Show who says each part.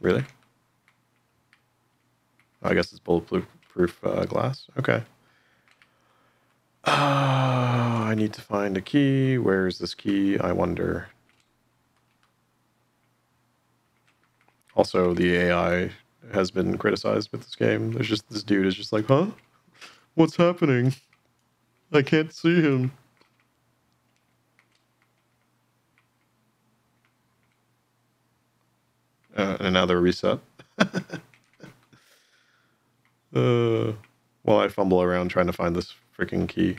Speaker 1: Really? I guess it's bulletproof proof, uh, glass. Okay. Uh, I need to find a key. Where is this key? I wonder. Also, the AI has been criticized with this game. There's just this dude is just like, huh? What's happening? I can't see him. Uh, another reset. uh, while I fumble around trying to find this freaking key.